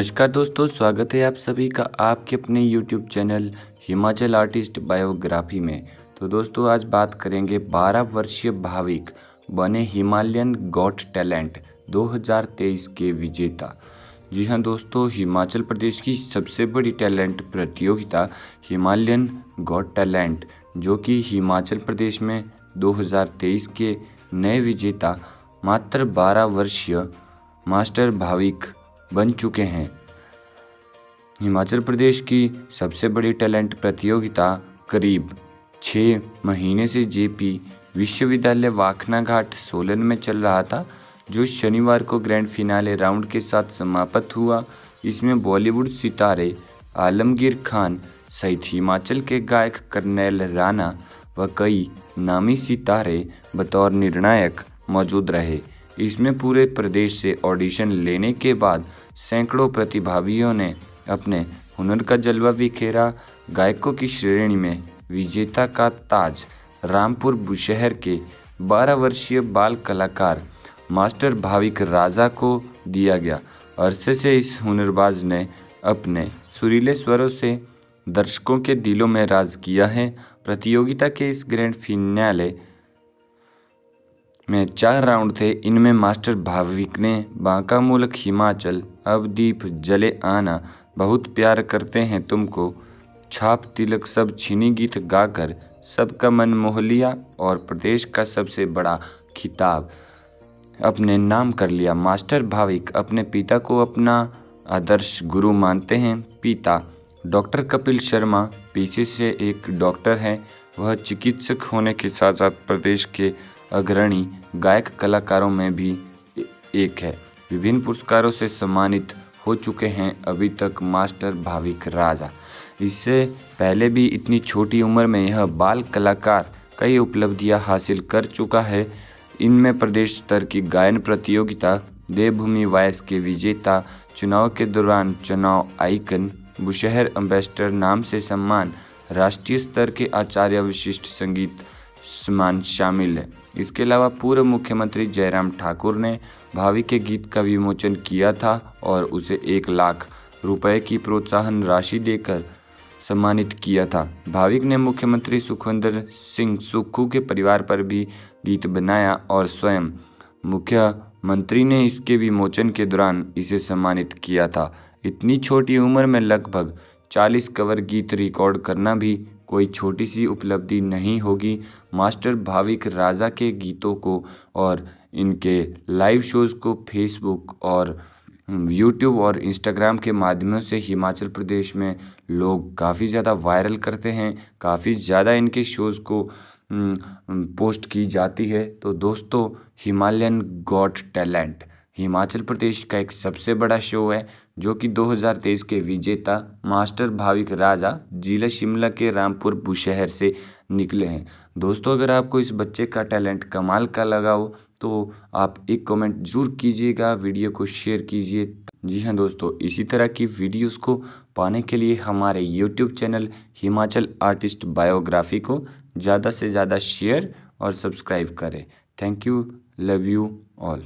नमस्कार दोस्तों, स्वागत है आप सभी का आपके अपने YouTube channel Himachal artist biography में। तो दोस्तों, आज बात करेंगे 12 वर्षीय भाविक बने हिमालयन गॉट टैलेंट 2023 के विजेता। जी हाँ दोस्तों, हिमाचल प्रदेश की सबसे बड़ी टैलेंट प्रतियोगिता हिमालयन गॉट टैलेंट, जो कि हिमाचल प्रदेश में 2023 के नए विजेता, मात्र 12 वर्षीय मास्टर भाविक बन चुके हैं। हिमाचल प्रदेश की सबसे बड़ी टैलेंट प्रतियोगिता करीब छः महीने से जेपी विश्वविद्यालय वाखना घाट सोलन में चल रहा था, जो शनिवार को ग्रैंड फिनाले राउंड के साथ समाप्त हुआ। इसमें बॉलीवुड सितारे आलमगीर खान, सहित हिमाचल के गायक कर्नैल राणा व कई नामी सितारे बतौर निर्णायक मौजूद रहे। इसमें पूरे प्रदेश से ऑडिशन लेने के बाद सैकड़ों प्रतिभागियों ने अपने हुनर का जलवा बिखेरा। गायकों की श्रेणी में विजेता का ताज, रामपुर बुशहर के 12 वर्षीय बाल कलाकार मास्टर भाविक राजा को दिया गया। अरसे से इस हुनरबाज ने अपने सुरीले स्वरों से दर्शकों के दिलों में राज किया है। प्रतियोगिता के इस ग्रैंड फिनाले में चार राउंड थे। इनमें मास्टर भाविक ने बांका मुल्क हिमाचल, अवदीप, जले आना, बहुत प्यार करते हैं तुमको, छाप तिलक सब छीनी गीत गाकर, सबका मन मोह लिया और प्रदेश का सबसे बड़ा खिताब अपने नाम कर लिया। मास्टर भाविक अपने पिता को अपना आदर्श गुरु मानते हैं। पिता डॉक्टर कपिल शर्मा पीछे से एक डॉक्टर हैं। वह चिकित्सक होने के साथ साथ प्रदेश के अग्रणी गायक कलाकारों में भी एक है। विभिन्न पुरस्कारों से सम्मानित हो चुके हैं अभी तक मास्टर भाविक राजा। इससे पहले भी इतनी छोटी उम्र में यह बाल कलाकार कई उपलब्धियाँ हासिल कर चुका है। इनमें प्रदेश स्तर की गायन प्रतियोगिता, देवभूमि वायस के विजेता, चुनाव के दौरान चुनाव आइकन, बुशहर एम्बेसडर नाम से सम्मान, राष्ट्रीय स्तर के आचार्य विशिष्ट संगीत सम्मान शामिल है। इसके अलावा पूर्व मुख्यमंत्री जयराम ठाकुर ने भावी के गीत का विमोचन किया था और उसे एक लाख रुपए की प्रोत्साहन राशि देकर सम्मानित किया था। भाविक ने मुख्यमंत्री सुखविंदर सिंह सुक्खू के परिवार पर भी गीत बनाया और स्वयं मुख्यमंत्री ने इसके विमोचन के दौरान इसे सम्मानित किया था। इतनी छोटी उम्र में लगभग 40 कवर गीत रिकॉर्ड करना भी कोई छोटी सी उपलब्धि नहीं होगी। मास्टर भाविक राजा के गीतों को और इनके लाइव शोज़ को फेसबुक और यूट्यूब और इंस्टाग्राम के माध्यमों से हिमाचल प्रदेश में लोग काफ़ी ज़्यादा वायरल करते हैं। काफ़ी ज़्यादा इनके शोज़ को पोस्ट की जाती है। तो दोस्तों, Himalayan got talent, Himachal Pradesh का एक सबसे बड़ा शो है। जो कि 2023 के विजेता, मास्टर भाविक राजा, जिला शिमला के रामपुर बुशहर से निकले हैं। दोस्तों, अगर आपको इस बच्चे का टैलेंट कमाल का लगा हो तो आप एक कमेंट ज़रूर कीजिएगा, वीडियो को शेयर कीजिए। जी हाँ दोस्तों, इसी तरह की वीडियोस को पाने के लिए हमारे YouTube channel Himachal artist biography को ज़्यादा से ज़्यादा शेयर और सब्सक्राइब करें। Thank you love you all